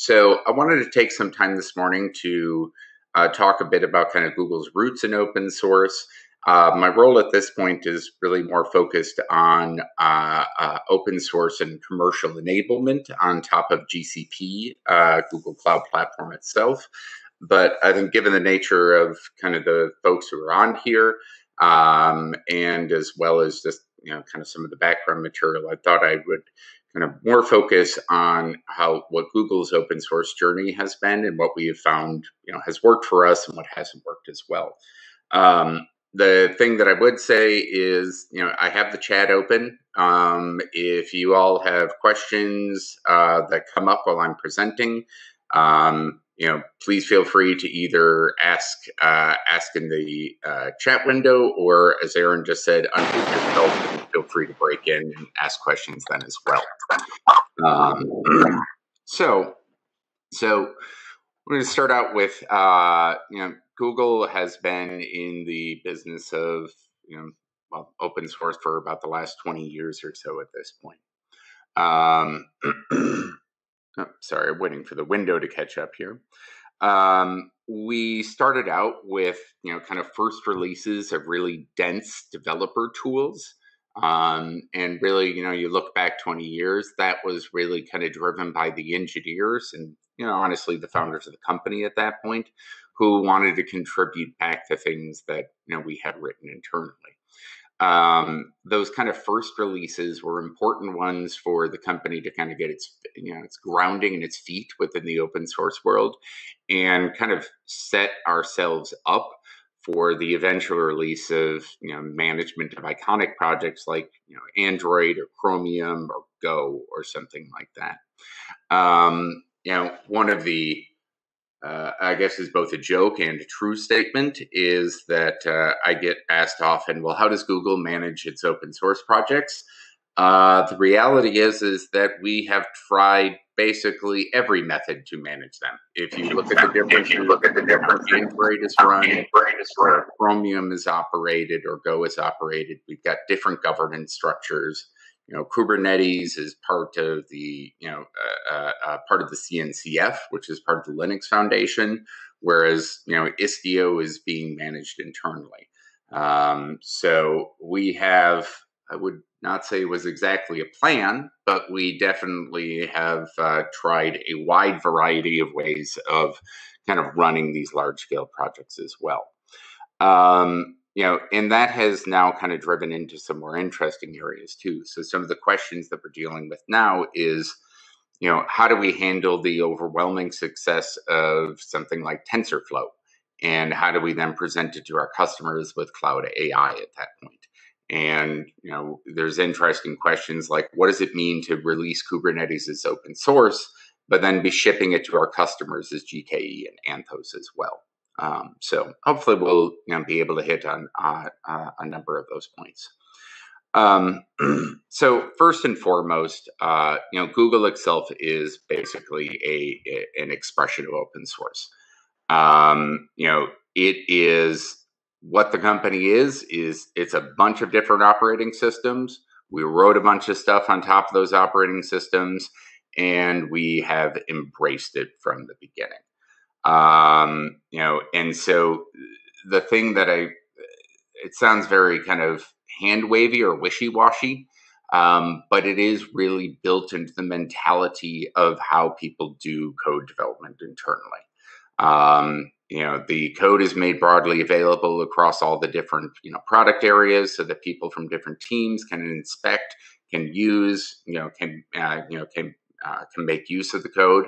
so I wanted to take some time this morning to uh, talk a bit about kind of Google's roots in open source. Uh, my role at this point is really more focused on uh, uh open source and commercial enablement on top of GCP, uh, Google Cloud Platform itself. But I think, given the nature of kind of the folks who are on here, um, and as well as just you know kind of some of the background material, I thought I would kind of more focus on how what Google's open source journey has been and what we have found, you know, has worked for us and what hasn't worked as well. Um, the thing that I would say is, you know, I have the chat open. Um, if you all have questions uh, that come up while I'm presenting, um, you know, please feel free to either ask uh, ask in the uh, chat window, or as Aaron just said, unmute yourself feel free to break in and ask questions then as well. Um, so, so we're going to start out with uh, you know Google has been in the business of you know well open source for about the last twenty years or so at this point. Um, Oh, sorry, I'm waiting for the window to catch up here. Um, we started out with you know kind of first releases of really dense developer tools. Um, and really, you know, you look back 20 years, that was really kind of driven by the engineers and, you know, honestly, the founders of the company at that point who wanted to contribute back to things that, you know, we had written internally. Um, those kind of first releases were important ones for the company to kind of get its you know its grounding and its feet within the open source world and kind of set ourselves up for the eventual release of you know management of iconic projects like you know android or chromium or go or something like that um, you know one of the uh, I guess is both a joke and a true statement is that uh, I get asked often, well, how does Google manage its open source projects? Uh, the reality is, is that we have tried basically every method to manage them. If you look at the difference, if you look at the difference, Android is run, or Chromium is operated, or Go is operated. We've got different governance structures you know, Kubernetes is part of the, you know, uh, uh, uh part of the CNCF, which is part of the Linux Foundation, whereas, you know, Istio is being managed internally. Um, so we have, I would not say it was exactly a plan, but we definitely have uh, tried a wide variety of ways of kind of running these large scale projects as well. Um, you know, and that has now kind of driven into some more interesting areas too. So some of the questions that we're dealing with now is, you know, how do we handle the overwhelming success of something like TensorFlow? And how do we then present it to our customers with cloud AI at that point? And you know, there's interesting questions like what does it mean to release Kubernetes as open source, but then be shipping it to our customers as GKE and Anthos as well? Um, so hopefully we'll you know, be able to hit on uh, uh, a number of those points. Um, so first and foremost, uh, you know, Google itself is basically a, a an expression of open source. Um, you know, it is what the company is. Is it's a bunch of different operating systems. We wrote a bunch of stuff on top of those operating systems, and we have embraced it from the beginning. Um, you know, and so the thing that I, it sounds very kind of hand wavy or wishy washy, um, but it is really built into the mentality of how people do code development internally. Um, you know, the code is made broadly available across all the different you know product areas, so that people from different teams can inspect, can use, you know, can uh, you know can uh, can make use of the code.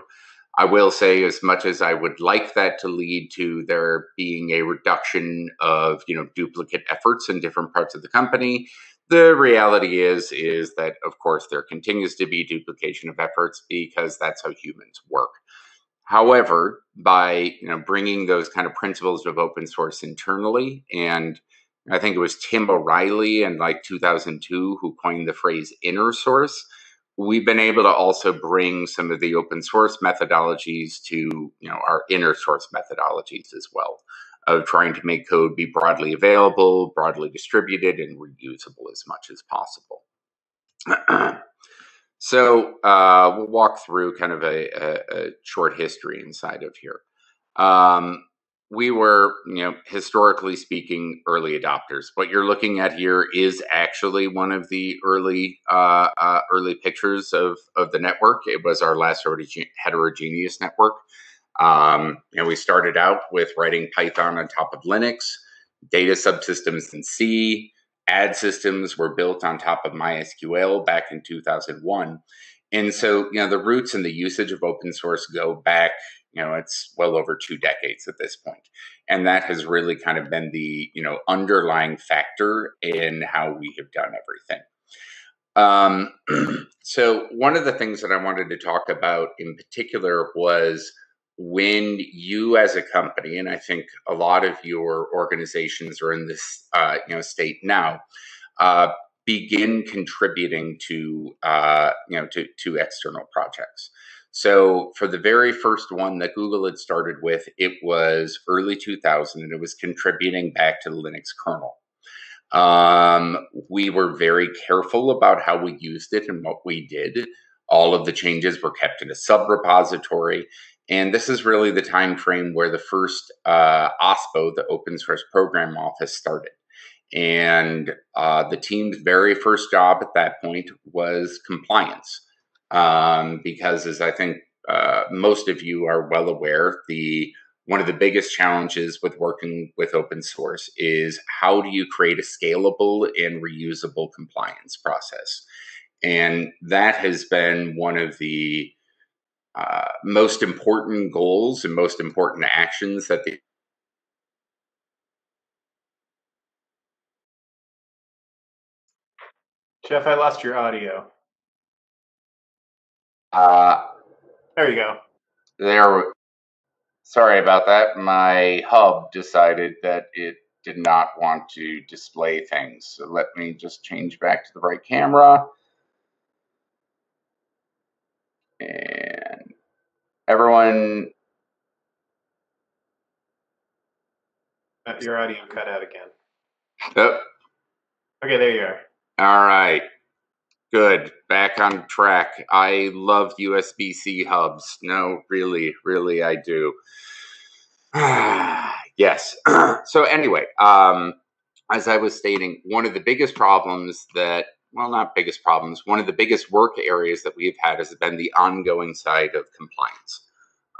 I will say, as much as I would like that to lead to there being a reduction of you know duplicate efforts in different parts of the company, the reality is is that of course there continues to be duplication of efforts because that's how humans work. However, by you know bringing those kind of principles of open source internally, and I think it was Tim O'Reilly in like 2002 who coined the phrase inner source we've been able to also bring some of the open source methodologies to you know our inner source methodologies as well of trying to make code be broadly available broadly distributed and reusable as much as possible So uh, we'll walk through kind of a, a, a short history inside of here. Um, we were, you know, historically speaking, early adopters. What you're looking at here is actually one of the early uh, uh, early pictures of of the network. It was our last heterogeneous network. Um, we started out with writing Python on top of Linux, data subsystems in C, ad systems were built on top of MySQL back in 2001. And so, you know, the roots and the usage of open source go back you know it's well over two decades at this point and that has really kind of been the you know underlying factor in how we have done everything um, so one of the things that i wanted to talk about in particular was when you as a company and i think a lot of your organizations are in this uh, you know state now uh, begin contributing to uh, you know to, to external projects so for the very first one that Google had started with, it was early 2000 and it was contributing back to the Linux kernel. Um, we were very careful about how we used it and what we did. All of the changes were kept in a sub repository. And this is really the time frame where the first uh, OSPO, the Open Source Program Office, started. And uh, the team's very first job at that point was compliance um, because, as I think uh, most of you are well aware, the one of the biggest challenges with working with open source is how do you create a scalable and reusable compliance process, and that has been one of the uh, most important goals and most important actions that the Jeff, I lost your audio. Uh, there you go. There. Sorry about that. My hub decided that it did not want to display things. So let me just change back to the right camera. And everyone. Uh, your audio cut out again. Yep. Okay, there you are. All right. Good. Back on track. I love USB C hubs. No, really, really, I do. yes. so, anyway, um, as I was stating, one of the biggest problems that, well, not biggest problems, one of the biggest work areas that we've had has been the ongoing side of compliance.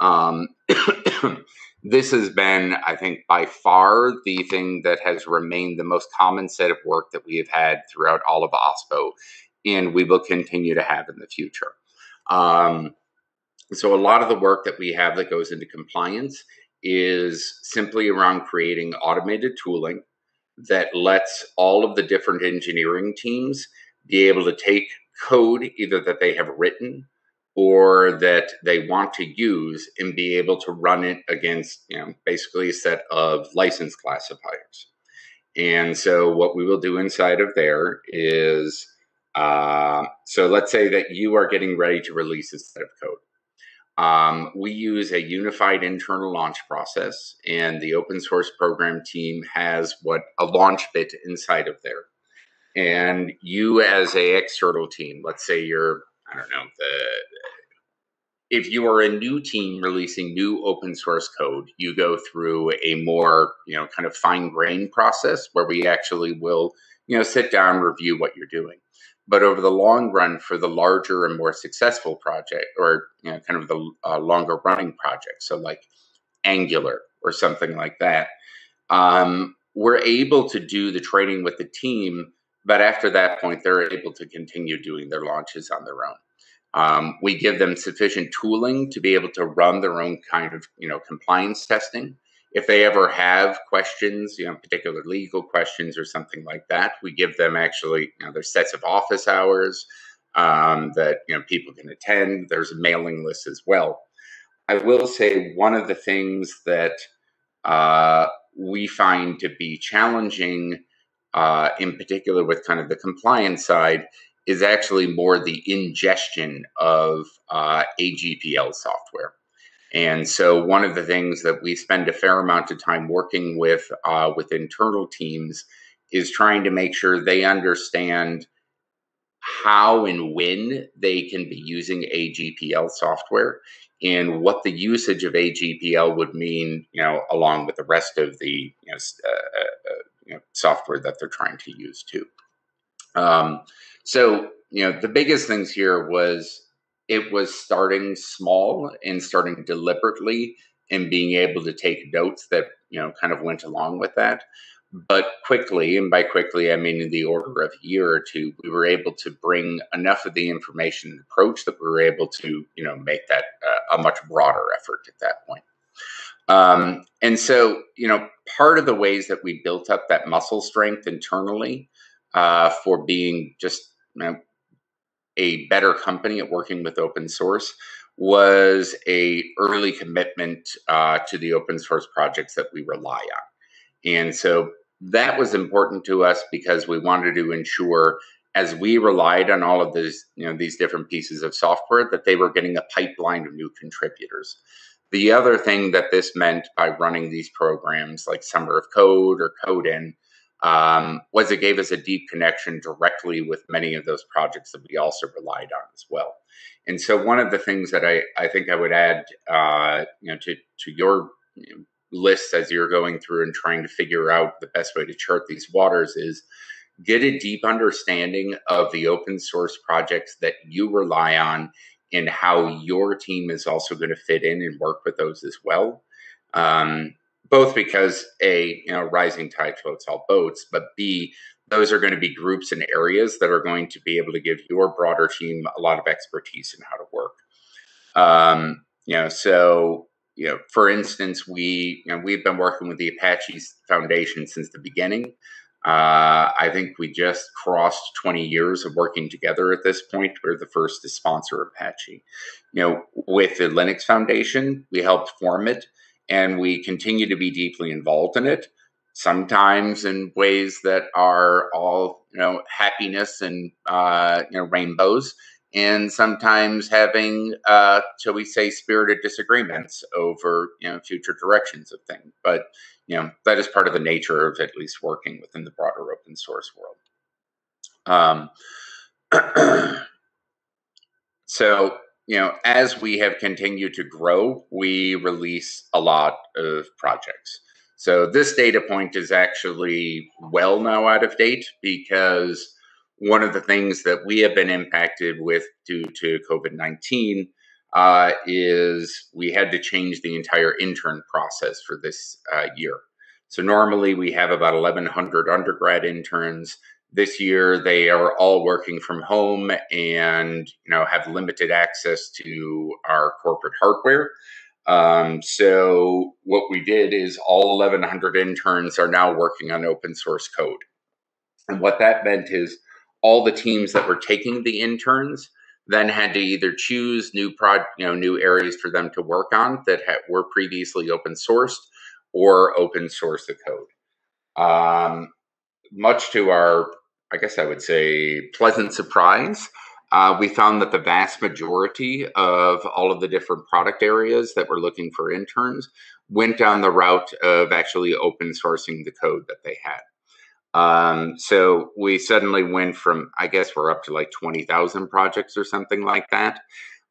Um, this has been, I think, by far the thing that has remained the most common set of work that we have had throughout all of OSPO and we will continue to have in the future. Um, so, a lot of the work that we have that goes into compliance is simply around creating automated tooling that lets all of the different engineering teams be able to take code either that they have written or that they want to use and be able to run it against you know basically a set of license classifiers and so what we will do inside of there is uh, so let's say that you are getting ready to release a set of code. Um, we use a unified internal launch process, and the open source program team has what a launch bit inside of there. And you, as a external team, let's say you're, I don't know, the if you are a new team releasing new open source code, you go through a more, you know, kind of fine grained process where we actually will, you know, sit down, review what you're doing. But over the long run for the larger and more successful project or you know, kind of the uh, longer running project so like angular or something like that um, we're able to do the training with the team but after that point they're able to continue doing their launches on their own um, we give them sufficient tooling to be able to run their own kind of you know compliance testing if they ever have questions, you know, particular legal questions or something like that, we give them actually, you know, there's sets of office hours um, that, you know, people can attend. There's a mailing list as well. I will say one of the things that uh, we find to be challenging, uh, in particular with kind of the compliance side, is actually more the ingestion of uh, AGPL software. And so, one of the things that we spend a fair amount of time working with uh, with internal teams is trying to make sure they understand how and when they can be using AGPL software and what the usage of AGPL would mean, you know, along with the rest of the you know, uh, uh, uh, you know software that they're trying to use too. Um, so, you know, the biggest things here was it was starting small and starting deliberately and being able to take notes that, you know, kind of went along with that. But quickly, and by quickly, I mean in the order of a year or two, we were able to bring enough of the information and approach that we were able to, you know, make that uh, a much broader effort at that point. Um, and so, you know, part of the ways that we built up that muscle strength internally uh, for being just you know, a better company at working with open source was a early commitment uh, to the open source projects that we rely on. And so that was important to us because we wanted to ensure as we relied on all of these, you know, these different pieces of software that they were getting a pipeline of new contributors. The other thing that this meant by running these programs like Summer of Code or Code-in um, was it gave us a deep connection directly with many of those projects that we also relied on as well. And so one of the things that I, I think I would add, uh, you know, to, to your you know, list as you're going through and trying to figure out the best way to chart these waters is get a deep understanding of the open source projects that you rely on and how your team is also going to fit in and work with those as well. Um, both because a you know rising tide floats all boats, but b those are going to be groups and areas that are going to be able to give your broader team a lot of expertise in how to work. Um, you know, so you know, for instance, we you know we've been working with the Apache Foundation since the beginning. Uh, I think we just crossed 20 years of working together at this point. We're the first to sponsor Apache. You know, with the Linux Foundation, we helped form it and we continue to be deeply involved in it sometimes in ways that are all you know happiness and uh, you know rainbows and sometimes having uh, shall we say spirited disagreements over you know future directions of things but you know that is part of the nature of at least working within the broader open source world. Um, so you know, as we have continued to grow, we release a lot of projects. So this data point is actually well now out of date because one of the things that we have been impacted with due to COVID 19 uh, is we had to change the entire intern process for this uh, year. So normally we have about 1,100 undergrad interns. This year they are all working from home and you know have limited access to our corporate hardware. Um, so what we did is all 1100 interns are now working on open source code. And what that meant is all the teams that were taking the interns then had to either choose new prod, you know, new areas for them to work on that ha- were previously open sourced or open source the code. Um, much to our I guess I would say, pleasant surprise. Uh, we found that the vast majority of all of the different product areas that were looking for interns went down the route of actually open sourcing the code that they had. Um, so we suddenly went from, I guess we're up to like 20,000 projects or something like that.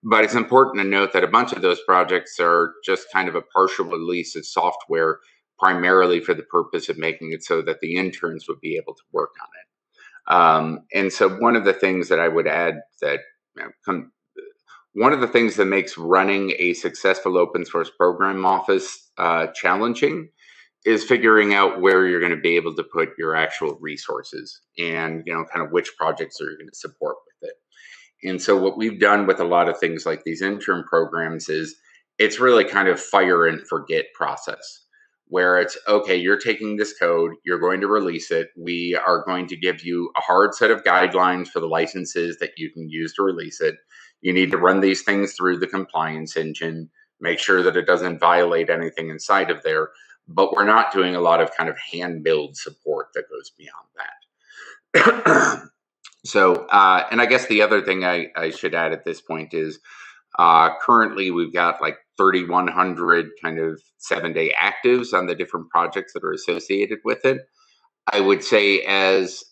But it's important to note that a bunch of those projects are just kind of a partial release of software, primarily for the purpose of making it so that the interns would be able to work on it. Um, and so, one of the things that I would add that you know, come, one of the things that makes running a successful open source program office uh, challenging is figuring out where you're going to be able to put your actual resources and you know kind of which projects are you going to support with it and so what we've done with a lot of things like these intern programs is it's really kind of fire and forget process where it's okay, you're taking this code, you're going to release it. We are going to give you a hard set of guidelines for the licenses that you can use to release it. You need to run these things through the compliance engine, make sure that it doesn't violate anything inside of there. But we're not doing a lot of kind of hand build support that goes beyond that. so, uh, and I guess the other thing I, I should add at this point is uh, currently, we've got like 3,100 kind of seven day actives on the different projects that are associated with it. I would say as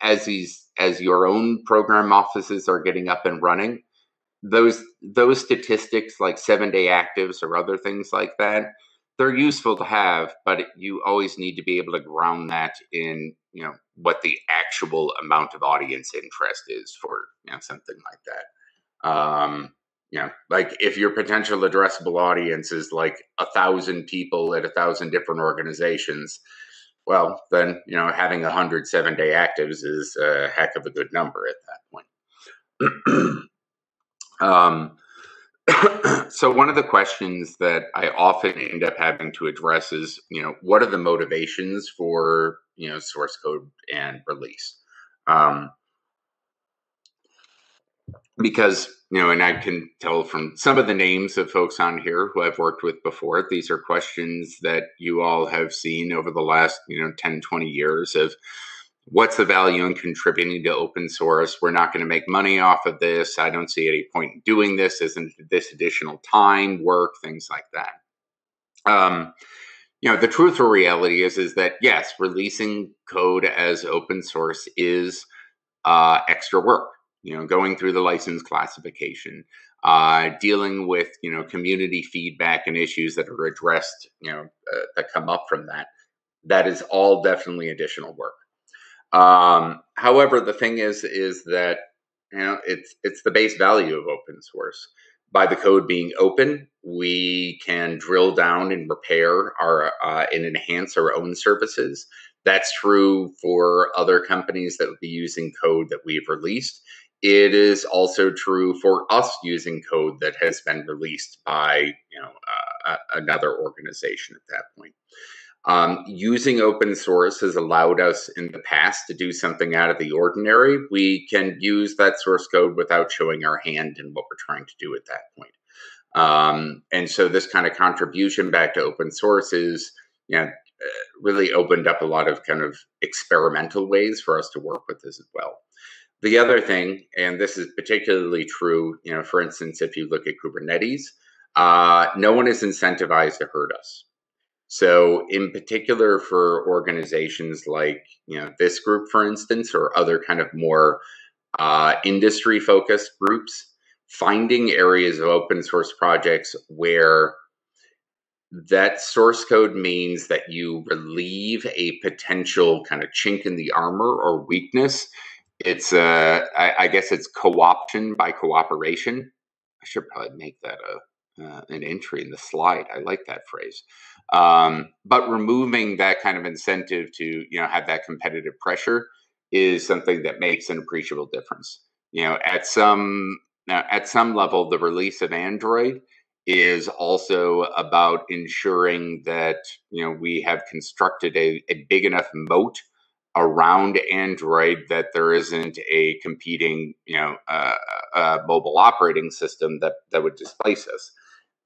as these as your own program offices are getting up and running, those those statistics like seven day actives or other things like that, they're useful to have, but you always need to be able to ground that in you know what the actual amount of audience interest is for you know something like that. Um, you know, like if your potential addressable audience is like a thousand people at a thousand different organizations, well, then you know having a hundred seven day actives is a heck of a good number at that point. um, so one of the questions that I often end up having to address is, you know, what are the motivations for you know source code and release? Um, because you know, and I can tell from some of the names of folks on here who I've worked with before, these are questions that you all have seen over the last, you know, 10, 20 years of what's the value in contributing to open source? We're not going to make money off of this. I don't see any point in doing this. Isn't this additional time, work, things like that? Um, you know, the truth or reality is is that yes, releasing code as open source is uh, extra work you know, going through the license classification, uh, dealing with, you know, community feedback and issues that are addressed, you know, uh, that come up from that. That is all definitely additional work. Um, however, the thing is, is that you know it's it's the base value of open source. By the code being open, we can drill down and repair our uh, and enhance our own services. That's true for other companies that would be using code that we've released it is also true for us using code that has been released by you know uh, another organization at that point. Um, using open source has allowed us in the past to do something out of the ordinary. We can use that source code without showing our hand in what we're trying to do at that point. Um, and so this kind of contribution back to open source is, you know, really opened up a lot of kind of experimental ways for us to work with this as well. The other thing, and this is particularly true, you know, for instance, if you look at Kubernetes, uh, no one is incentivized to hurt us. So, in particular, for organizations like you know this group, for instance, or other kind of more uh, industry-focused groups, finding areas of open source projects where that source code means that you relieve a potential kind of chink in the armor or weakness it's uh, I, I, guess it's co-option by cooperation. I should probably make that a uh, an entry in the slide. I like that phrase. Um, but removing that kind of incentive to you know have that competitive pressure is something that makes an appreciable difference. You know, at some at some level, the release of Android is also about ensuring that you know we have constructed a, a big enough moat around Android that there isn't a competing, you know, uh, uh, mobile operating system that that would displace us,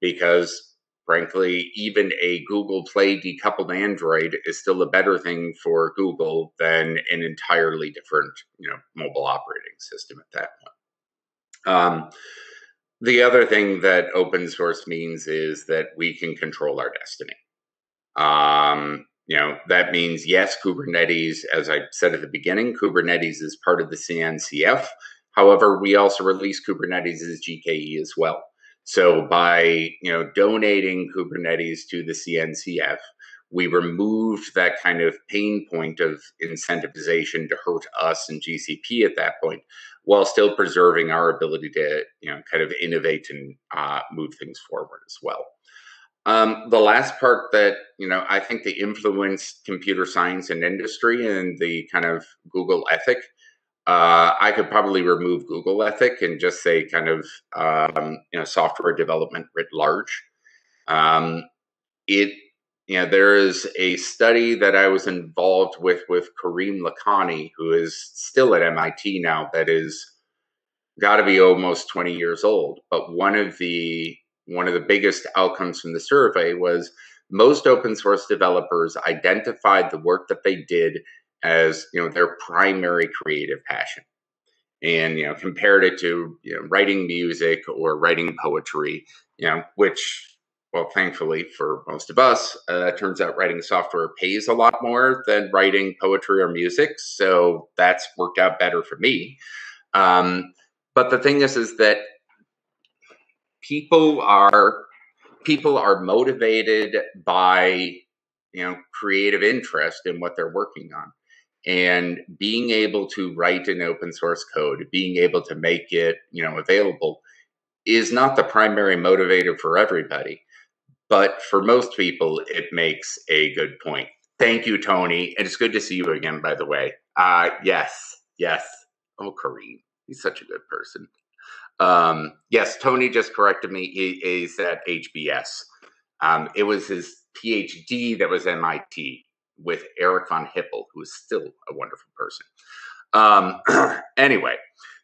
because frankly, even a Google Play decoupled Android is still a better thing for Google than an entirely different, you know, mobile operating system at that point. Um, the other thing that open source means is that we can control our destiny. Um, you know, that means yes, Kubernetes, as I said at the beginning, Kubernetes is part of the CNCF. However, we also release Kubernetes as GKE as well. So by you know donating Kubernetes to the CNCF, we removed that kind of pain point of incentivization to hurt us and GCP at that point, while still preserving our ability to you know kind of innovate and uh, move things forward as well. Um, the last part that you know I think the influence computer science and industry and the kind of Google ethic. Uh, I could probably remove Google ethic and just say kind of um, you know software development writ large. Um, it you know there is a study that I was involved with with Karim Lakhani, who is still at MIT now. That is got to be almost 20 years old. But one of the one of the biggest outcomes from the survey was most open source developers identified the work that they did as you know their primary creative passion and you know compared it to you know writing music or writing poetry you know which well, thankfully for most of us, uh, turns out writing software pays a lot more than writing poetry or music. So that's worked out better for me. Um, but the thing is, is that people are people are motivated by you know creative interest in what they're working on and being able to write an open source code being able to make it you know available is not the primary motivator for everybody. But for most people it makes a good point. Thank you tony. And it's good to see you again by the way. Uh yes yes. Oh Karim. He's such a good person. Um yes tony just corrected me. He is at hbs um, it was his PhD that was MIT with Eric von Hippel, who is still a wonderful person. Um, anyway,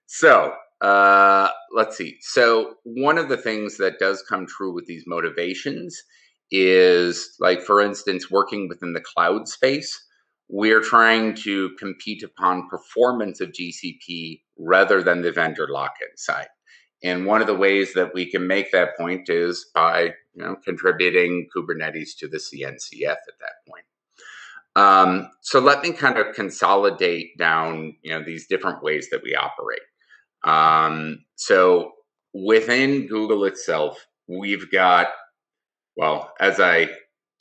so uh, let's see. So, one of the things that does come true with these motivations is, like, for instance, working within the cloud space, we're trying to compete upon performance of GCP rather than the vendor lock in side. And one of the ways that we can make that point is by you know, contributing Kubernetes to the CNCF at that point. Um, so let me kind of consolidate down, you know, these different ways that we operate. Um, so within Google itself, we've got, well, as I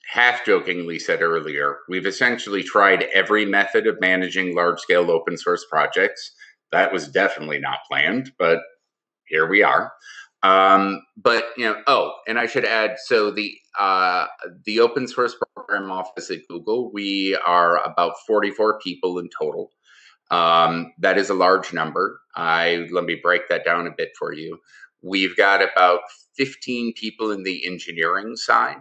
half jokingly said earlier, we've essentially tried every method of managing large scale open source projects. That was definitely not planned, but here we are. Um, but you know, oh, and I should add, so the uh, the open source program office at Google, we are about 44 people in total. Um, that is a large number. I let me break that down a bit for you. We've got about 15 people in the engineering side.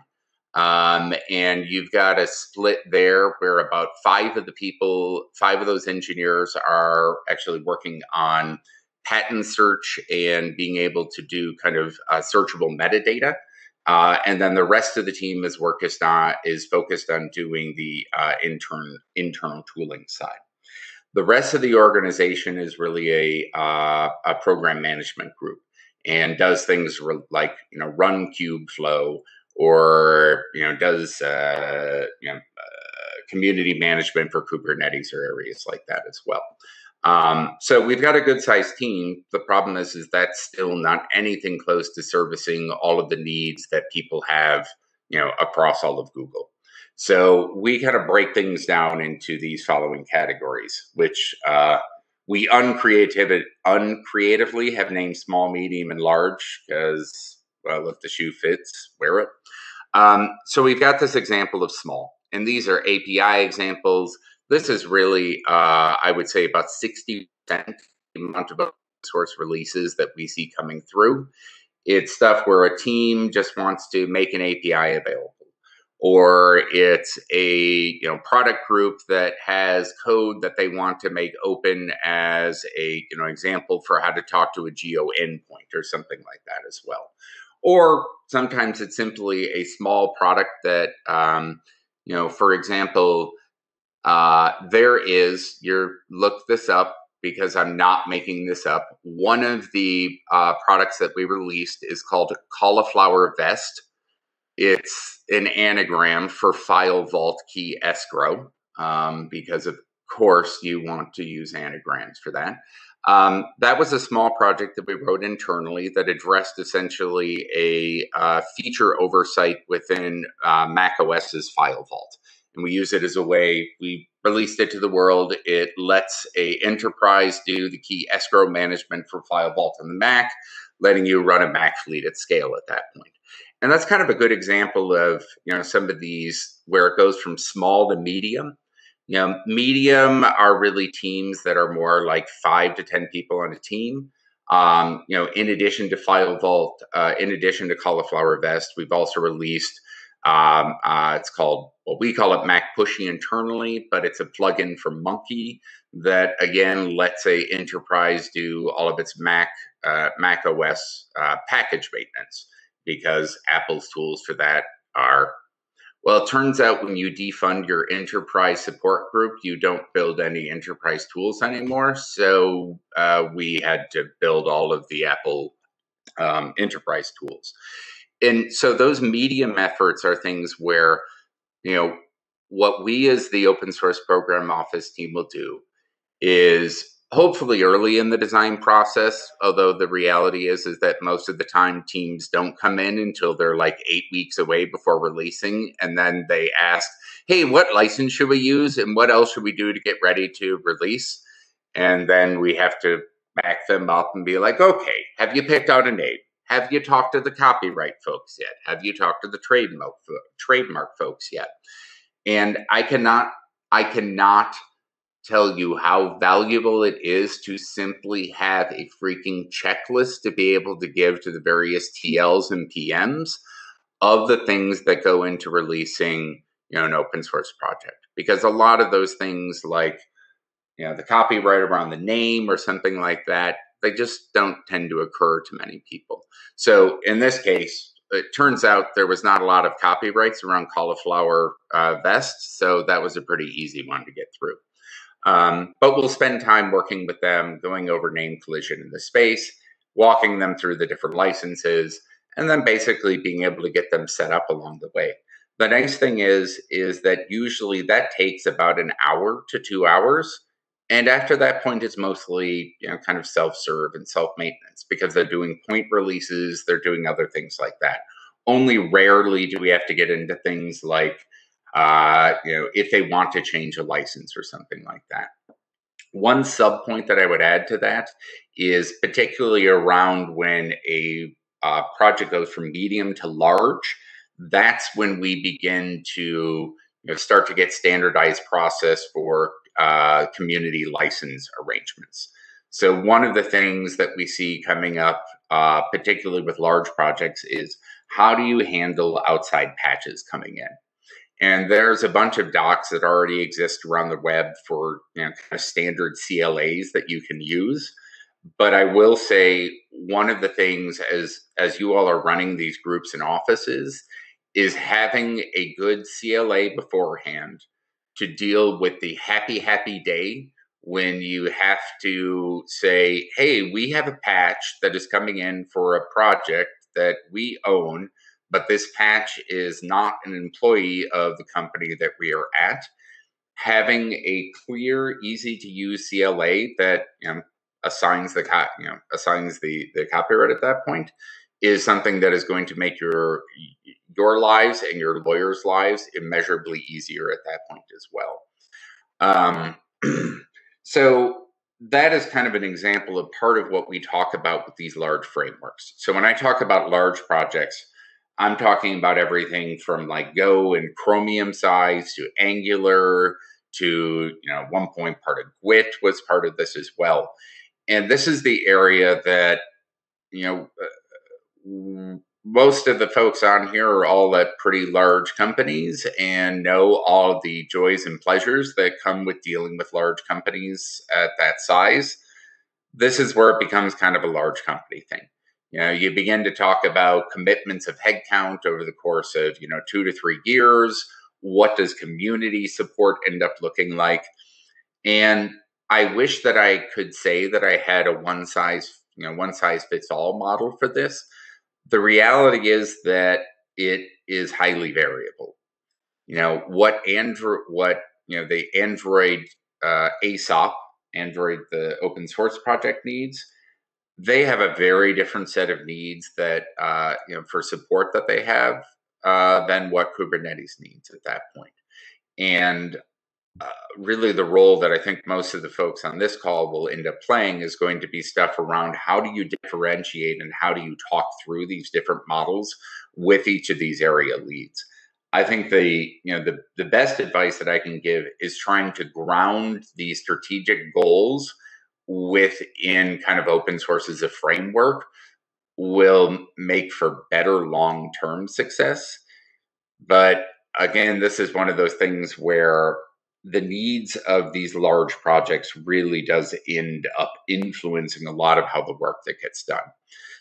Um, and you've got a split there where about five of the people, five of those engineers are actually working on patent search and being able to do kind of uh, searchable metadata. Uh, and then the rest of the team is focused on is focused on doing the uh, intern internal tooling side. The rest of the organization is really a uh, a program management group and does things re- like you know run Kubeflow or you know does uh, you know uh, community management for Kubernetes or areas like that as well. Um, so we've got a good sized team. The problem is, is that's still not anything close to servicing all of the needs that people have, you know, across all of Google. So we kind of break things down into these following categories, which uh, we uncreative, uncreatively have named small, medium, and large because, well, if the shoe fits, wear it. Um, so we've got this example of small, and these are API examples this is really, uh, I would say, about 60% amount of source releases that we see coming through. It's stuff where a team just wants to make an API available, or it's a you know product group that has code that they want to make open as a you know example for how to talk to a geo endpoint or something like that as well. Or sometimes it's simply a small product that um, you know, for example uh, there is, you look this up because I'm not making this up. One of the uh, products that we released is called Cauliflower Vest. It's an anagram for File Vault Key Escrow um, because, of course, you want to use anagrams for that. Um, that was a small project that we wrote internally that addressed essentially a uh, feature oversight within uh, Mac OS's File Vault and we use it as a way we released it to the world. It lets a enterprise do the key escrow management for file vault on the mac letting you run a mac fleet at scale at that point. And that's kind of a good example of you know some of these where it goes from small to medium. You know medium are really teams that are more like five to ten people on a team. Um, you know in addition to file vault uh, in addition to cauliflower vest we've also released um, uh, it's called, well, we call it Mac Pushy internally, but it's a plugin for Munki that again lets a enterprise do all of its Mac uh, Mac OS uh, package maintenance because Apple's tools for that are well, it turns out when you defund your enterprise support group, you don't build any enterprise tools anymore. So uh, we had to build all of the Apple um, enterprise tools. And so those medium efforts are things where, you know, what we as the open source program office team will do is hopefully early in the design process although the reality is is that most of the time teams don't come in until they're like eight weeks away before releasing and then they ask hey what license should we use and what else should we do to get ready to release? And then we have to back them up and be like okay have you picked out a name have you talked to the copyright folks yet have you talked to the trademark trademark folks yet and i cannot i cannot tell you how valuable it is to simply have a freaking checklist to be able to give to the various TLs and PMs of the things that go into releasing, you know, an open source project. Because a lot of those things like, you know, the copyright around the name or something like that, they just don't tend to occur to many people. So in this case, it turns out there was not a lot of copyrights around cauliflower uh, vest, so that was a pretty easy one to get through. Um, but we'll spend time working with them, going over name collision in the space, walking them through the different licenses, and then basically being able to get them set up along the way. The nice thing is, is that usually that takes about an hour to two hours. And after that point, it's mostly you know kind of self-serve and self-maintenance because they're doing point releases, they're doing other things like that. Only rarely do we have to get into things like uh, you know, if they want to change a license or something like that. One sub point that I would add to that is particularly around when a uh, project goes from medium to large. That's when we begin to you know, start to get standardized process for uh, community license arrangements. So one of the things that we see coming up, uh, particularly with large projects, is how do you handle outside patches coming in? And there's a bunch of docs that already exist around the web for you know, kind of standard CLAs that you can use. But I will say one of the things as as you all are running these groups and offices is having a good CLA beforehand to deal with the happy happy day when you have to say, "Hey, we have a patch that is coming in for a project that we own but this patch is not an employee of the company that we are at. Having a clear, easy to use CLA that you know, assigns the you know assigns the the copyright at that point is something that is going to make your your lives and your lawyers' lives immeasurably easier at that point as well. Um, so that is kind of an example of part of what we talk about with these large frameworks. So when I talk about large projects, I'm talking about everything from like Go and Chromium size to Angular to, you know, one point part of GWT was part of this as well. And this is the area that, you know, uh, most of the folks on here are all at pretty large companies and know all the joys and pleasures that come with dealing with large companies at that size. This is where it becomes kind of a large company thing. You know, you begin to talk about commitments of headcount over the course of, you know, two to three years. What does community support end up looking like? And I wish that I could say that I had a one size, you know, one size fits all model for this. The reality is that it is highly variable. You know, what Android, what, you know, the Android uh, ASOP, Android, the open source project needs they have a very different set of needs that uh, you know for support that they have uh, than what Kubernetes needs at that point. And uh, really, the role that I think most of the folks on this call will end up playing is going to be stuff around how do you differentiate and how do you talk through these different models with each of these area leads. I think the you know the the best advice that I can give is trying to ground these strategic goals within kind of open source as a framework will make for better long term success. But again, this is one of those things where the needs of these large projects really does end up influencing a lot of how the work that gets done.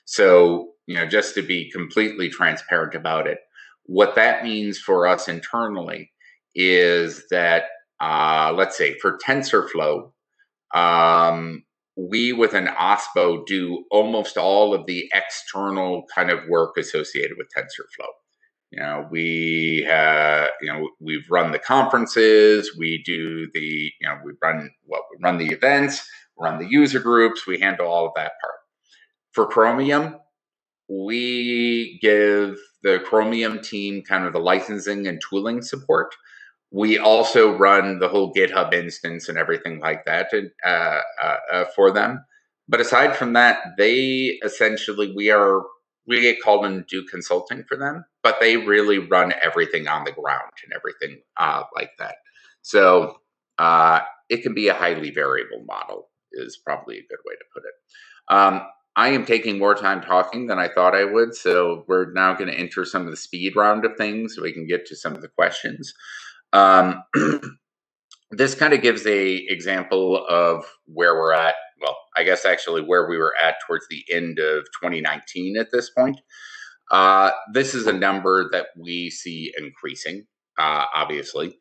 So, you know, just to be completely transparent about it, what that means for us internally is that, uh, let's say for TensorFlow, um, we within OSPO do almost all of the external kind of work associated with TensorFlow. You know, we uh, you know we've run the conferences, we do the you know we run what we run the events, run the user groups, we handle all of that part. For Chromium, we give the Chromium team kind of the licensing and tooling support. We also run the whole GitHub instance and everything like that uh, uh, uh, for them. But aside from that, they essentially we are we get called to do consulting for them, but they really run everything on the ground and everything uh, like that. So uh, it can be a highly variable model, is probably a good way to put it. Um, I am taking more time talking than I thought I would, so we're now going to enter some of the speed round of things so we can get to some of the questions. Um, this kind of gives a example of where we're at well, I guess actually where we were at towards the end of 2019 at this point. Uh, this is a number that we see increasing, uh, obviously.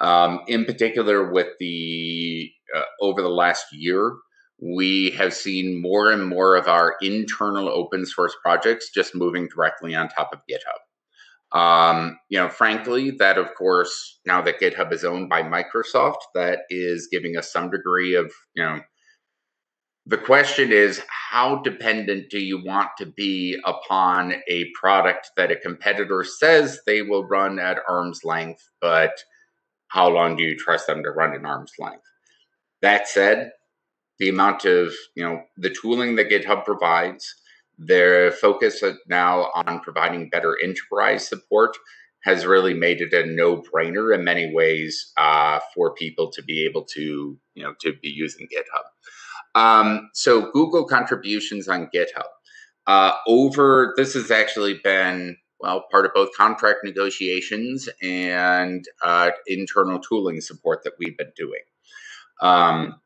Um, in particular, with the uh, over the last year, we have seen more and more of our internal open source projects just moving directly on top of GitHub. Um, you know, frankly, that of course, now that GitHub is owned by Microsoft, that is giving us some degree of, you know, the question is, how dependent do you want to be upon a product that a competitor says they will run at arm's length, but how long do you trust them to run at arm's length? That said, the amount of, you know, the tooling that GitHub provides, their focus now on providing better enterprise support has really made it a no-brainer in many ways uh, for people to be able to, you know, to be using GitHub. Um, so Google contributions on GitHub. Uh, over this has actually been well part of both contract negotiations and uh, internal tooling support that we've been doing. Um,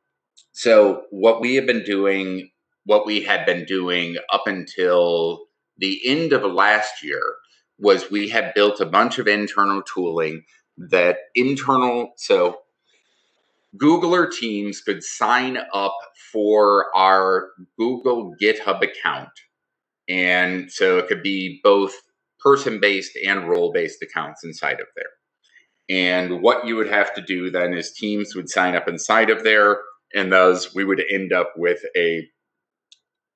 so what we have been doing, what we had been doing up until the end of last year was we had built a bunch of internal tooling that internal so Googler teams could sign up for our Google GitHub account. And so it could be both person based and role based accounts inside of there. And what you would have to do then is teams would sign up inside of there, and thus we would end up with a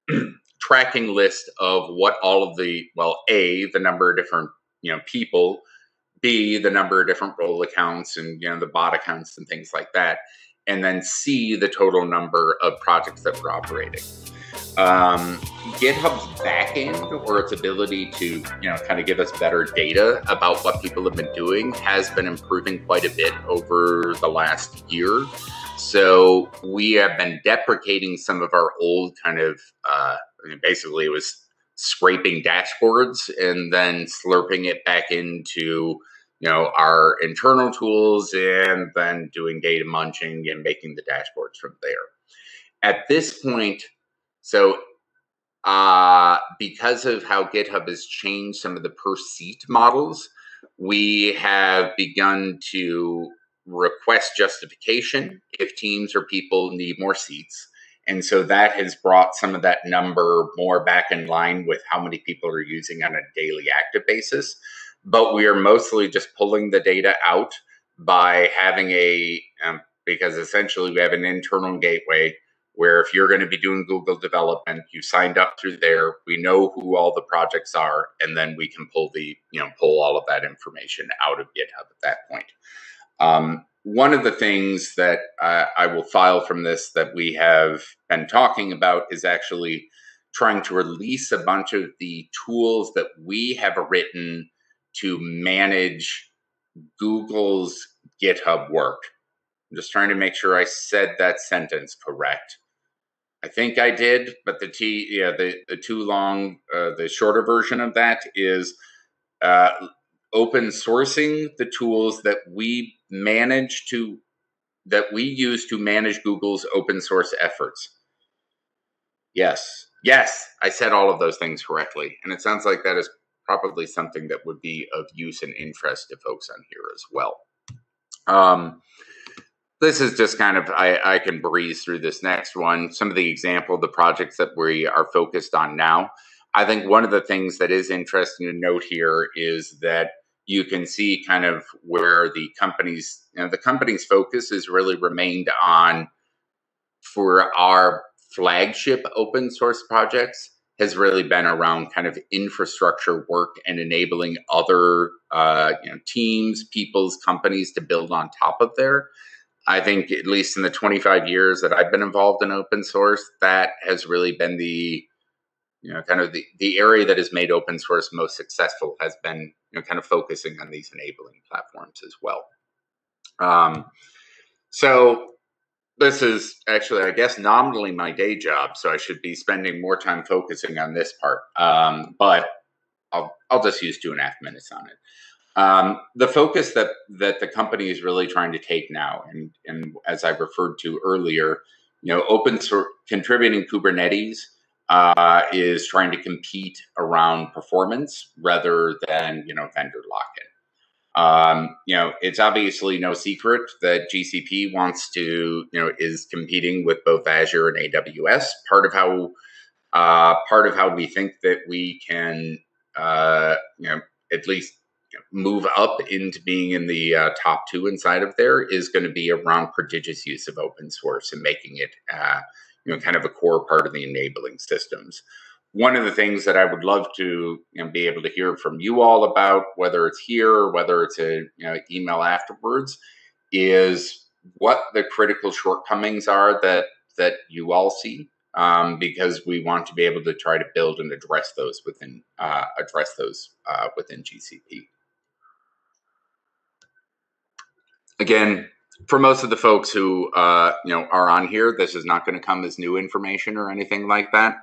tracking list of what all of the, well, A, the number of different you know people B, the number of different role accounts and you know the bot accounts and things like that, and then C, the total number of projects that we're operating. Um, GitHub's backend or its ability to you know kind of give us better data about what people have been doing has been improving quite a bit over the last year. So we have been deprecating some of our old kind of uh, basically it was scraping dashboards and then slurping it back into you know our internal tools and then doing data munching and making the dashboards from there at this point so uh, because of how github has changed some of the per seat models we have begun to request justification if teams or people need more seats and so that has brought some of that number more back in line with how many people are using on a daily active basis. But we are mostly just pulling the data out by having a, um, because essentially we have an internal gateway where if you're going to be doing Google development, you signed up through there. We know who all the projects are, and then we can pull the, you know, pull all of that information out of GitHub at that point. Um, one of the things that I will file from this that we have been talking about is actually trying to release a bunch of the tools that we have written to manage Google's GitHub work. I'm just trying to make sure I said that sentence correct. I think I did, but the T, yeah, the, the too long, uh, the shorter version of that is uh, open sourcing the tools that we manage to that we use to manage Google's open source efforts. Yes. Yes, I said all of those things correctly. And it sounds like that is probably something that would be of use and interest to folks on here as well. Um, this is just kind of I, I can breeze through this next one. Some of the example the projects that we are focused on now. I think one of the things that is interesting to note here is that you can see kind of where the company's you know, the company's focus has really remained on for our flagship open source projects has really been around kind of infrastructure work and enabling other uh, you know, teams, people's companies to build on top of there. I think at least in the 25 years that I've been involved in open source, that has really been the you know kind of the, the area that has made open source most successful has been you know kind of focusing on these enabling platforms as well. Um, so this is actually, I guess, nominally my day job, so I should be spending more time focusing on this part. Um, but I'll I'll just use two and a half minutes on it. Um, the focus that that the company is really trying to take now, and and as I referred to earlier, you know, open source contributing Kubernetes uh, is trying to compete around performance rather than you know vendor lock-in. Um, you know, it's obviously no secret that GCP wants to, you know, is competing with both Azure and AWS. Part of how, uh, part of how we think that we can, uh, you know, at least move up into being in the uh, top two inside of there is going to be around prodigious use of open source and making it, uh, you know, kind of a core part of the enabling systems one of the things that I would love to you know, be able to hear from you all about, whether it's here or whether it's a you know, email afterwards, is what the critical shortcomings are that that you all see, um, because we want to be able to try to build and address those within uh, address those uh, within GCP. Again, for most of the folks who uh, you know are on here, this is not going to come as new information or anything like that.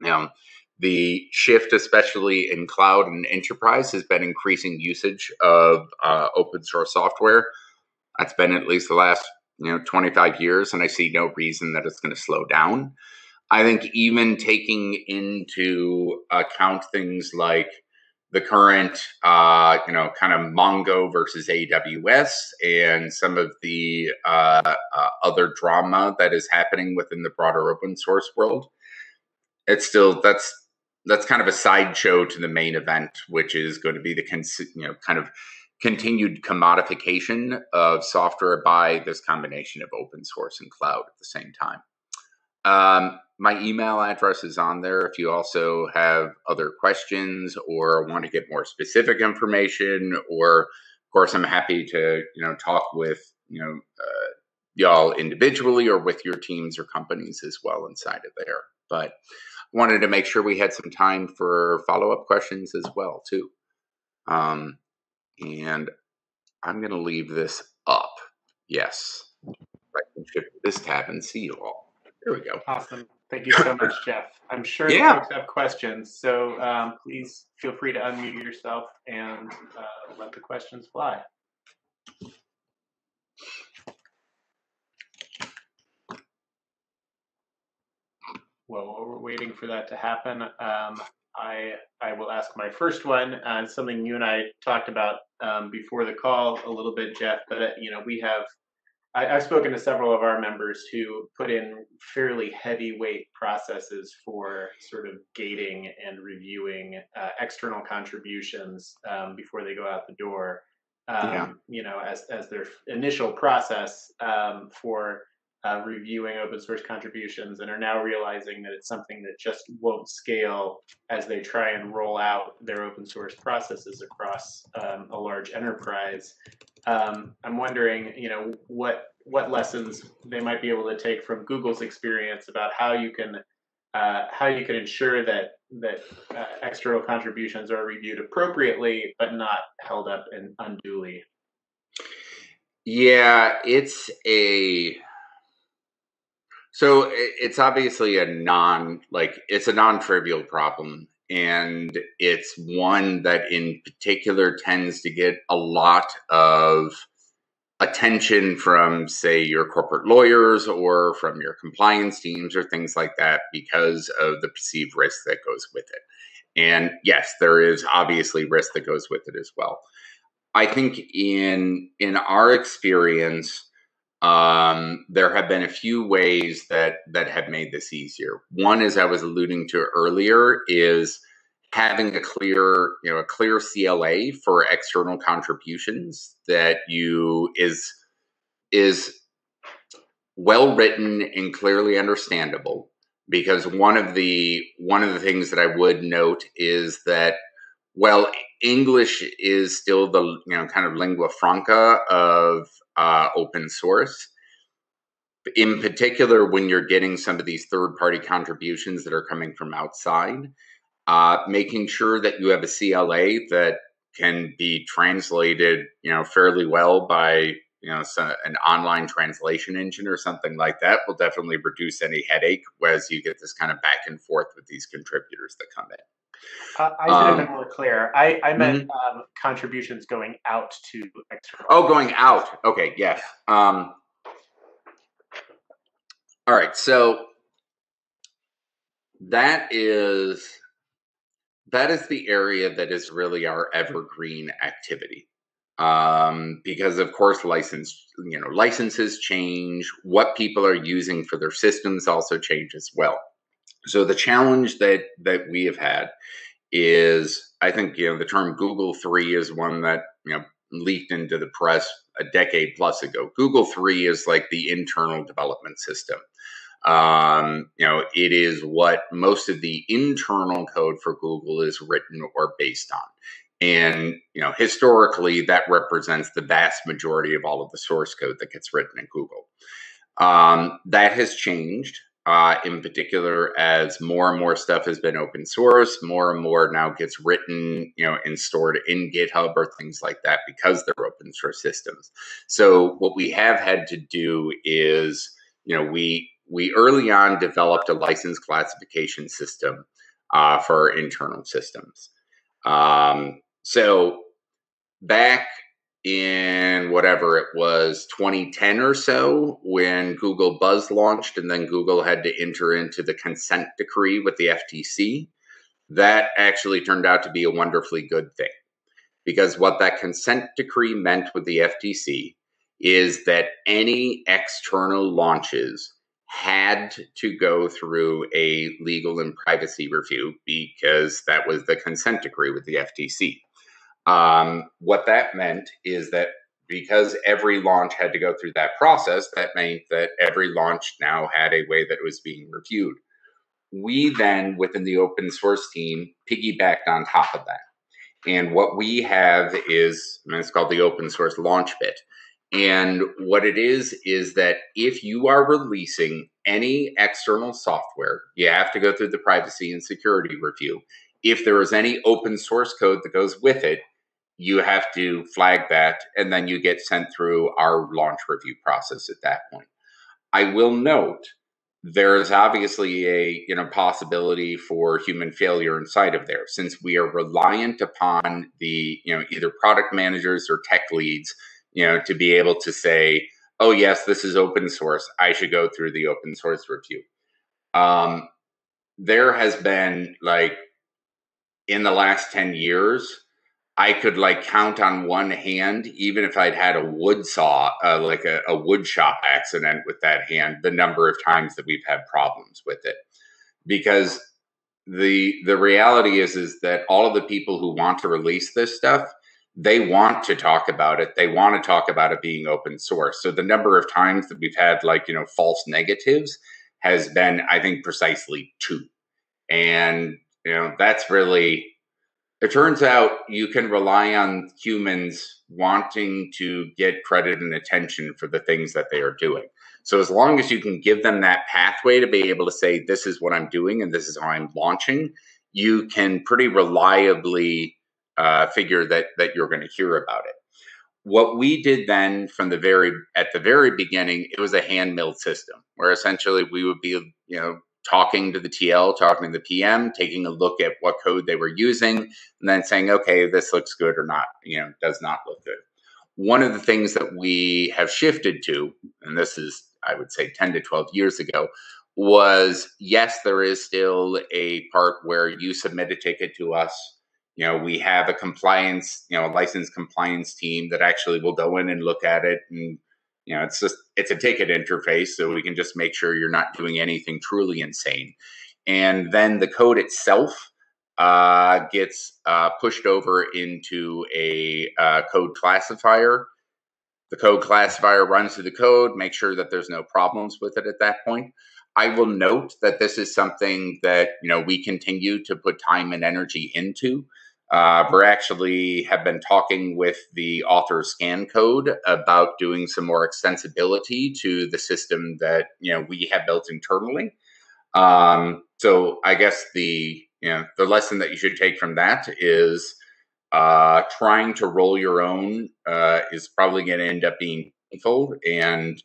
Now, the shift, especially in cloud and enterprise, has been increasing usage of uh, open source software. That's been at least the last you know 25 years, and I see no reason that it's going to slow down. I think even taking into account things like the current, uh, you know, kind of Mongo versus AWS and some of the uh, uh, other drama that is happening within the broader open source world it's still that's that's kind of a sideshow to the main event, which is going to be the you know kind of continued commodification of software by this combination of open source and cloud at the same time. Um, my email address is on there if you also have other questions or want to get more specific information or of course i'm happy to you know talk with you know uh, y'all individually or with your teams or companies as well inside of there but wanted to make sure we had some time for follow up questions as well too. Um, and I'm going to leave this up. Yes, I can shift this tab and see you all. There we go. Awesome. Thank you so much, Jeff. I'm sure yeah. folks have questions, so um, please feel free to unmute yourself and uh, let the questions fly. Well, while we're waiting for that to happen, um, I I will ask my first one. Uh, something you and I talked about um, before the call a little bit, Jeff. But uh, you know, we have I, have spoken to several of our members who put in fairly heavyweight processes for sort of gating and reviewing uh, external contributions um, before they go out the door. Yeah. Um, you know, as as their initial process um, for uh, reviewing open source contributions and are now realizing that it's something that just won't scale as they try and roll out their open source processes across um, a large enterprise. Um, I'm wondering, you know, what what lessons they might be able to take from Google's experience about how you can uh, how you can ensure that that uh, external contributions are reviewed appropriately but not held up and unduly. Yeah, it's a so it's obviously a non like it's a non-trivial problem and it's one that in particular tends to get a lot of attention from say your corporate lawyers or from your compliance teams or things like that because of the perceived risk that goes with it. And yes, there is obviously risk that goes with it as well. I think in in our experience um, there have been a few ways that that have made this easier. One, as I was alluding to earlier, is having a clear, you know, a clear CLA for external contributions that you is is well written and clearly understandable. Because one of the one of the things that I would note is that well, English is still the you know kind of lingua franca of uh, open source. In particular, when you're getting some of these third party contributions that are coming from outside, uh, making sure that you have a CLA that can be translated, you know, fairly well by you know an online translation engine or something like that will definitely reduce any headache as you get this kind of back and forth with these contributors that come in. Uh, I should have um, been more clear. I, I meant mm-hmm. um, contributions going out to external. Oh, going out. Okay, yes. Um, all right, so that is that is the area that is really our evergreen activity. Um, because of course license you know licenses change what people are using for their systems also change as well so the challenge that that we have had is I think you know the term Google three is one that you know leaked into the press a decade plus ago. Google three is like the internal development system. Um, you know, it is what most of the internal code for Google is written or based on. And you know, historically, that represents the vast majority of all of the source code that gets written in Google. Um, that has changed uh, in particular as more and more stuff has been open source more and more now gets written you know and stored in github or things like that because they're open source systems. So what we have had to do is you know we we early on developed a license classification system uh, for our internal systems. Um, so back in whatever it was 2010 or so when Google Buzz launched and then Google had to enter into the consent decree with the FTC. That actually turned out to be a wonderfully good thing because what that consent decree meant with the FTC is that any external launches had to go through a legal and privacy review because that was the consent decree with the FTC. Um, what that meant is that because every launch had to go through that process, that meant that every launch now had a way that was being reviewed. We then, within the open source team, piggybacked on top of that. And what we have is, I mean, it's called the open source launch bit. And what it is, is that if you are releasing any external software, you have to go through the privacy and security review. If there is any open source code that goes with it, you have to flag that and then you get sent through our launch review process at that point. I will note there is obviously a you know possibility for human failure inside of there. Since we are reliant upon the you know either product managers or tech leads you know to be able to say oh yes this is open source. I should go through the open source review. Um, there has been like in the last 10 years I could like count on one hand, even if I'd had a wood saw, uh, like a, a wood shop accident with that hand, the number of times that we've had problems with it. Because the the reality is is that all of the people who want to release this stuff, they want to talk about it. They want to talk about it being open source. So the number of times that we've had like, you know, false negatives has been, I think, precisely two. And, you know, that's really it turns out you can rely on humans wanting to get credit and attention for the things that they are doing. So as long as you can give them that pathway to be able to say, this is what I'm doing and this is how I'm launching, you can pretty reliably uh, figure that that you're going to hear about it. What we did then from the very at the very beginning, it was a hand milled system where essentially we would be, you know, talking to the TL, talking to the PM, taking a look at what code they were using, and then saying, okay, this looks good or not, you know, does not look good. One of the things that we have shifted to, and this is, I would say, 10 to 12 years ago, was yes, there is still a part where you submit a ticket to us. You know, we have a compliance, you know, a license compliance team that actually will go in and look at it and you know, it's just it's a ticket interface, so we can just make sure you're not doing anything truly insane. And then the code itself uh, gets uh, pushed over into a uh, code classifier. The code classifier runs through the code, make sure that there's no problems with it at that point. I will note that this is something that you know we continue to put time and energy into. Uh, we're actually have been talking with the author ScanCode about doing some more extensibility to the system that you know we have built internally. Um, so I guess the you know the lesson that you should take from that is uh, trying to roll your own uh, is probably going to end up being painful and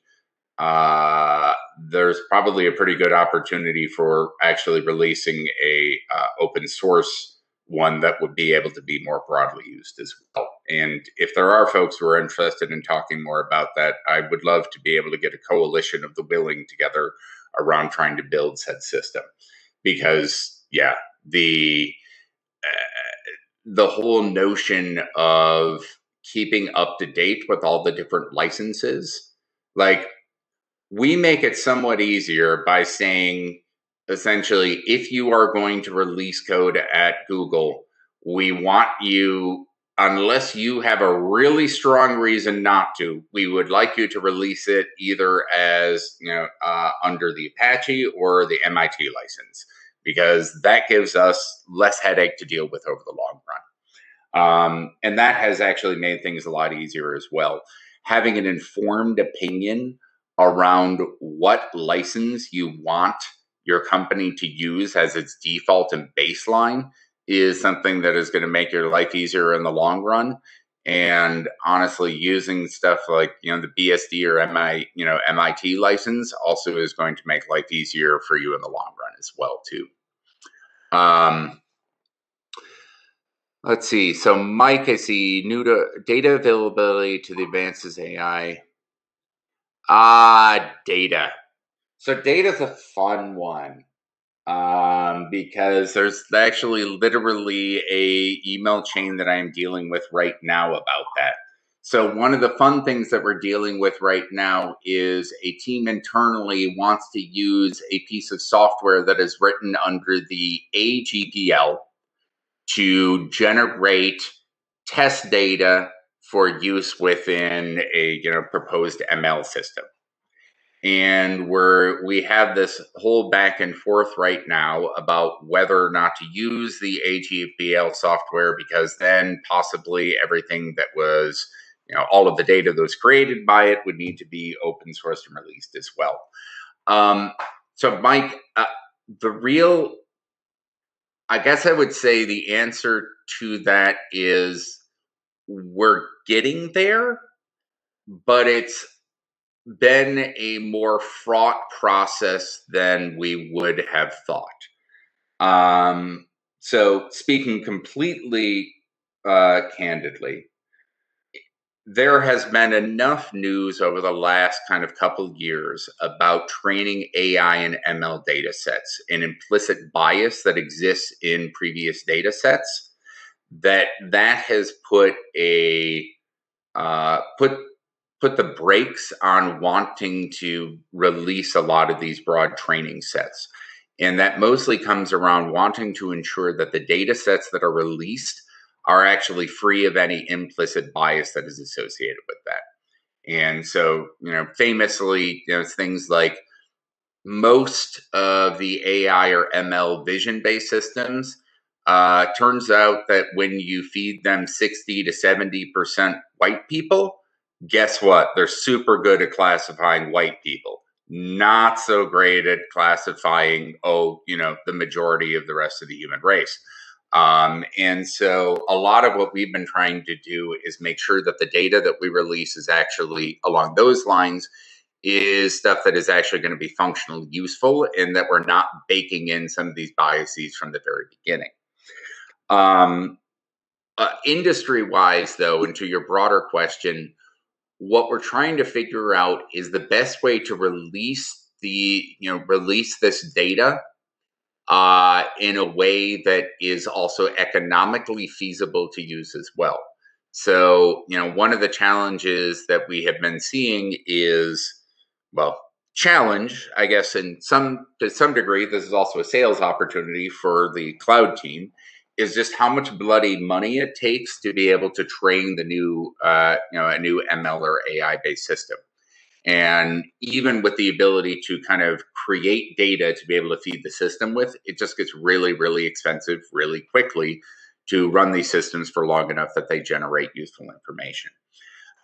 uh, there's probably a pretty good opportunity for actually releasing a uh, open source one that would be able to be more broadly used as well. And if there are folks who are interested in talking more about that, I would love to be able to get a coalition of the willing together around trying to build said system. Because yeah, the uh, the whole notion of keeping up to date with all the different licenses, like we make it somewhat easier by saying essentially if you are going to release code at Google, we want you unless you have a really strong reason not to, we would like you to release it either as you know uh, under the Apache or the MIT license because that gives us less headache to deal with over the long run. Um, and that has actually made things a lot easier as well. Having an informed opinion around what license you want your company to use as its default and baseline is something that is going to make your life easier in the long run. And honestly, using stuff like you know the BSD or MI you know MIT license also is going to make life easier for you in the long run as well too. Um, let's see. So Mike, I see new to data availability to the advances AI. Ah, data. So data's a fun one um, because there's actually literally a email chain that I am dealing with right now about that. So one of the fun things that we're dealing with right now is a team internally wants to use a piece of software that is written under the AGPL to generate test data for use within a you know proposed ML system and we're we have this whole back and forth right now about whether or not to use the AGPL software because then possibly everything that was you know all of the data that was created by it would need to be open sourced and released as well. Um, so, Mike, uh, the real, I guess I would say the answer to that is we're getting there, but it's been a more fraught process than we would have thought. Um, so, speaking completely uh, candidly, there has been enough news over the last kind of couple years about training AI and ML data sets and implicit bias that exists in previous data sets that that has put a uh, put put the brakes on wanting to release a lot of these broad training sets. And that mostly comes around wanting to ensure that the data sets that are released are actually free of any implicit bias that is associated with that. And so, you know, famously, you know, things like most of the AI or ML vision based systems uh, turns out that when you feed them 60 to 70% white people, guess what? They're super good at classifying white people, not so great at classifying, oh, you know, the majority of the rest of the human race. Um, and so a lot of what we've been trying to do is make sure that the data that we release is actually along those lines is stuff that is actually going to be functionally useful and that we're not baking in some of these biases from the very beginning. Um, uh, industry wise, though, and to your broader question, what we're trying to figure out is the best way to release the you know release this data uh, in a way that is also economically feasible to use as well. So, you know, one of the challenges that we have been seeing is, well, challenge, I guess, in some to some degree, this is also a sales opportunity for the cloud team, is just how much bloody money it takes to be able to train the new, uh, you know, a new ML or AI based system. And even with the ability to kind of create data to be able to feed the system with, it just gets really, really expensive really quickly to run these systems for long enough that they generate useful information.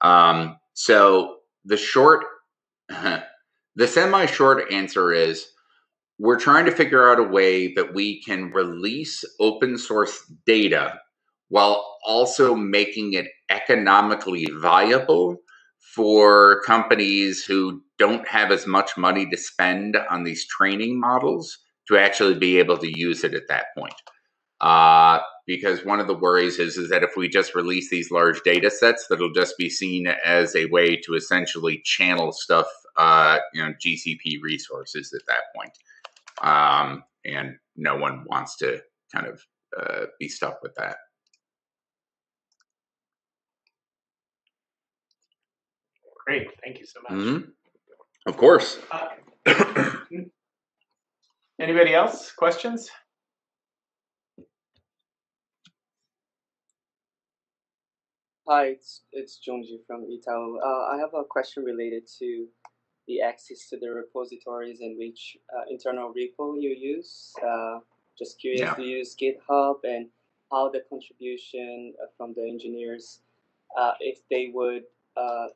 Um, so the short, the semi short answer is we're trying to figure out a way that we can release open source data while also making it economically viable for companies who don't have as much money to spend on these training models to actually be able to use it at that point. Uh, because one of the worries is, is that if we just release these large data sets, that'll just be seen as a way to essentially channel stuff, uh, you know, GCP resources at that point. Um, and no one wants to kind of uh, be stuck with that. Great, thank you so much. Mm-hmm. Of course. Uh, anybody else? Questions? Hi, it's it's Junji from Itaú. Uh, I have a question related to the access to the repositories in which uh, internal repo you use. Uh, just curious yeah. to use GitHub and how the contribution uh, from the engineers, uh, if they would uh,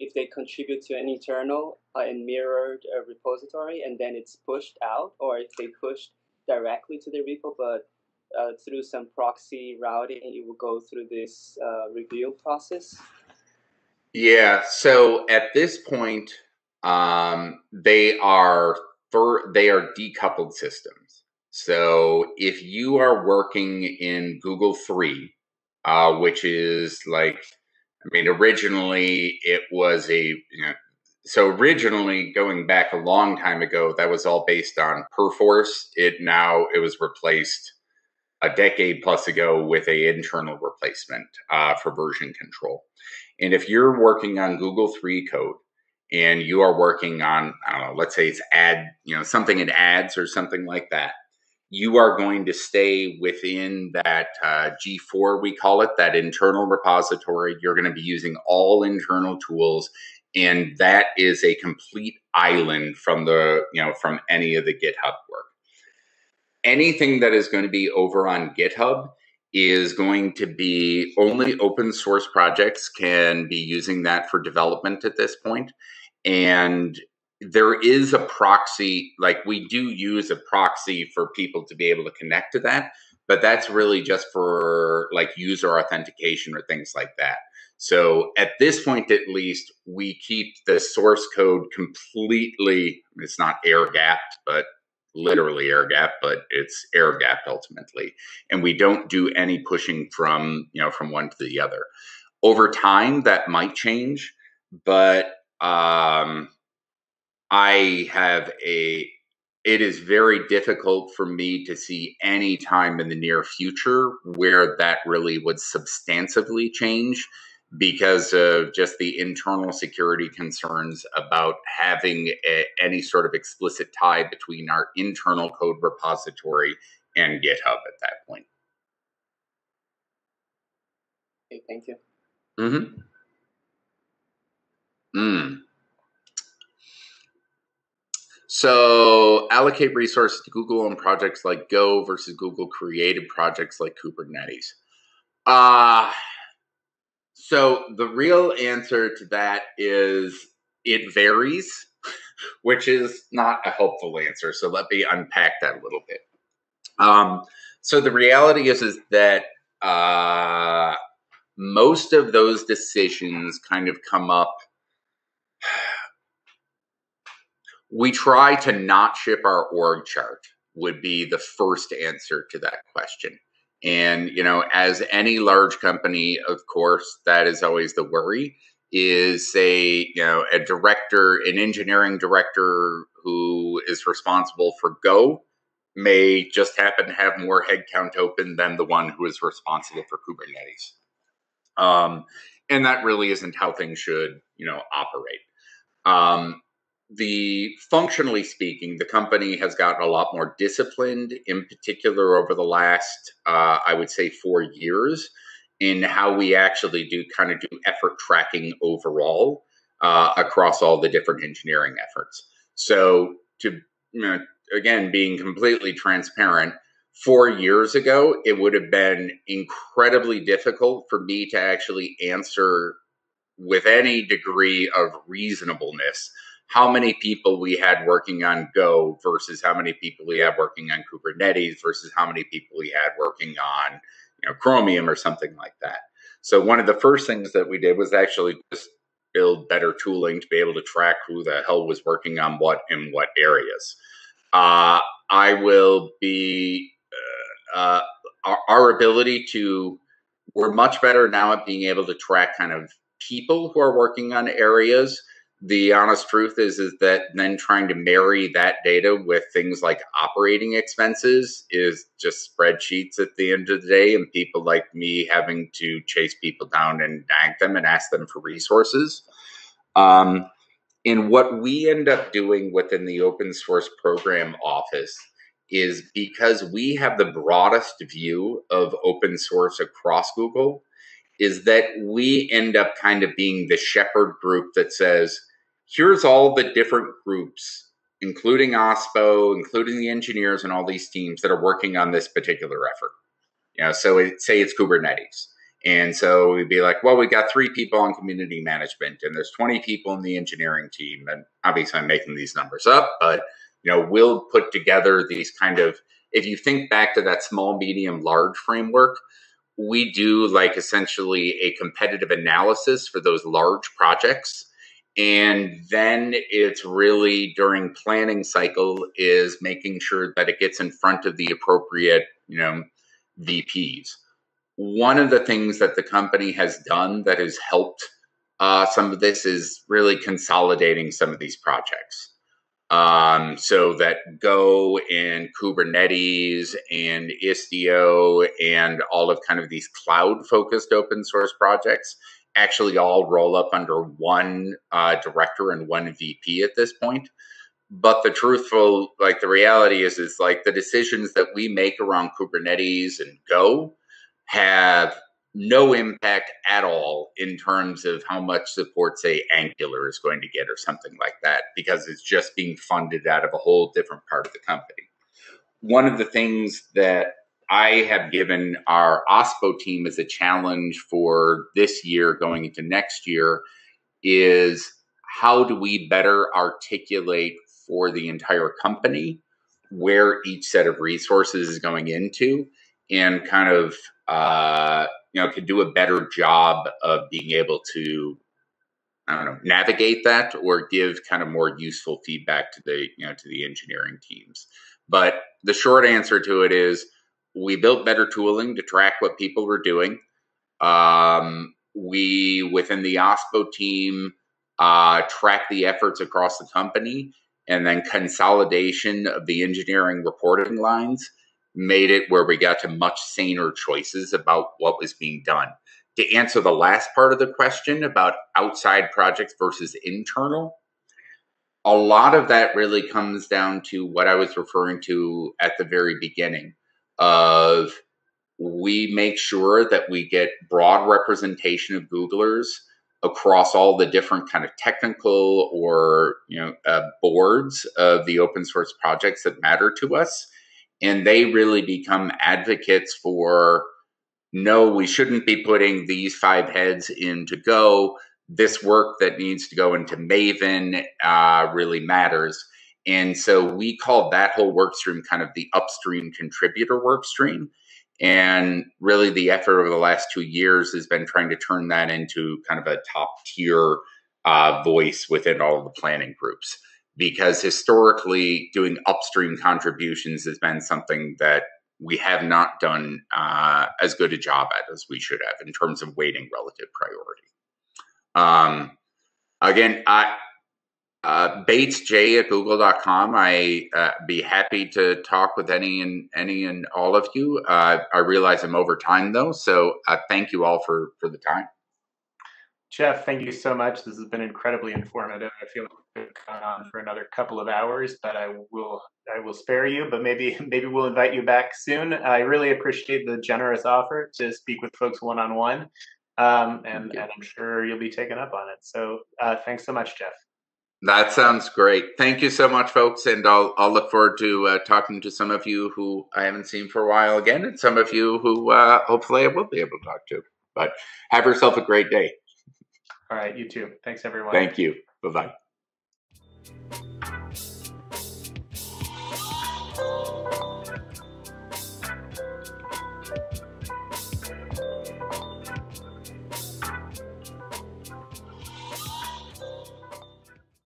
if they contribute to an internal uh, and mirrored repository and then it's pushed out, or if they pushed directly to the repo, but uh, through some proxy routing, it will go through this uh, review process? Yeah. So at this point, um, they are for they are decoupled systems. So if you are working in Google Three, uh, which is like I mean, originally it was a, you know, so originally going back a long time ago, that was all based on Perforce. It now it was replaced a decade plus ago with a internal replacement uh, for version control. And if you're working on Google three code and you are working on, I don't know, let's say it's ad, you know, something in ads or something like that, you are going to stay within that uh, G4, we call it, that internal repository. You're going to be using all internal tools. And that is a complete island from the, you know, from any of the GitHub work. Anything that is going to be over on GitHub is going to be only open source projects can be using that for development at this point. And there is a proxy, like we do use a proxy for people to be able to connect to that, but that's really just for like user authentication or things like that. So at this point, at least, we keep the source code completely, it's not air gapped, but literally air gap, but it's air gapped ultimately. And we don't do any pushing from, you know, from one to the other. Over time, that might change, but um, I have a it is very difficult for me to see any time in the near future where that really would substantively change because of just the internal security concerns about having a, any sort of explicit tie between our internal code repository and GitHub at that point. Okay, thank you. Mm-hmm. Mm. So allocate resources to Google on projects like Go versus Google created projects like Kubernetes. Uh, so the real answer to that is it varies, which is not a helpful answer. So let me unpack that a little bit. Um, so the reality is is that uh, most of those decisions kind of come up we try to not ship our org chart would be the first answer to that question. And, you know, as any large company, of course, that is always the worry is a, you know, a director, an engineering director who is responsible for Go may just happen to have more headcount open than the one who is responsible for Kubernetes. Um, and that really isn't how things should, you know, operate. Um, the functionally speaking, the company has gotten a lot more disciplined, in particular over the last, uh, I would say, four years, in how we actually do kind of do effort tracking overall uh, across all the different engineering efforts. So, to you know, again, being completely transparent, four years ago, it would have been incredibly difficult for me to actually answer with any degree of reasonableness how many people we had working on Go versus how many people we had working on Kubernetes versus how many people we had working on you know Chromium or something like that. So one of the first things that we did was actually just build better tooling to be able to track who the hell was working on what in what areas. Uh, I will be uh, uh, our, our ability to we're much better now at being able to track kind of people who are working on areas the honest truth is is that then trying to marry that data with things like operating expenses is just spreadsheets at the end of the day and people like me having to chase people down and nag them and ask them for resources. Um, and what we end up doing within the open source program office is because we have the broadest view of open source across google is that we end up kind of being the shepherd group that says here's all the different groups, including OSPO, including the engineers and all these teams that are working on this particular effort. You know, so it, say it's Kubernetes. And so we'd be like, well, we've got three people on community management and there's 20 people in the engineering team. And obviously I'm making these numbers up, but you know, we'll put together these kind of if you think back to that small, medium, large framework, we do like essentially a competitive analysis for those large projects and then it's really during planning cycle is making sure that it gets in front of the appropriate you know vps one of the things that the company has done that has helped uh, some of this is really consolidating some of these projects. Um, so that go and kubernetes and istio and all of kind of these cloud focused open source projects actually all roll up under one uh, director and one VP at this point. But the truthful, like the reality is, is like the decisions that we make around Kubernetes and Go have no impact at all in terms of how much support, say, Angular is going to get or something like that, because it's just being funded out of a whole different part of the company. One of the things that I have given our OSPO team as a challenge for this year going into next year is how do we better articulate for the entire company where each set of resources is going into and kind of uh, you know can do a better job of being able to I don't know navigate that or give kind of more useful feedback to the you know to the engineering teams. But the short answer to it is we built better tooling to track what people were doing. Um, we, within the OSPO team, uh, track the efforts across the company, and then consolidation of the engineering reporting lines made it where we got to much saner choices about what was being done. To answer the last part of the question about outside projects versus internal, a lot of that really comes down to what I was referring to at the very beginning of we make sure that we get broad representation of Googlers across all the different kind of technical or you know uh, boards of the open source projects that matter to us. And they really become advocates for no we shouldn't be putting these five heads into go. This work that needs to go into maven uh, really matters and so we called that whole work stream kind of the upstream contributor work stream. And really, the effort over the last two years has been trying to turn that into kind of a top tier uh, voice within all of the planning groups. Because historically, doing upstream contributions has been something that we have not done uh, as good a job at as we should have in terms of weighting relative priority. Um, again, I, Uh, BatesJ at google.com. I uh, be happy to talk with any and any and all of you. Uh, I realize I'm over time though, so uh, thank you all for for the time. Jeff, thank you so much. This has been incredibly informative. I feel like we've gone on for another couple of hours, but I will I will spare you. But maybe maybe we'll invite you back soon. I really appreciate the generous offer to speak with folks one on one, and and I'm sure you'll be taken up on it. So uh, thanks so much, Jeff. That sounds great. Thank you so much, folks, and I'll I'll look forward to uh, talking to some of you who I haven't seen for a while again, and some of you who uh, hopefully I will be able to talk to. But have yourself a great day. All right, you too. Thanks, everyone. Thank you. Bye bye.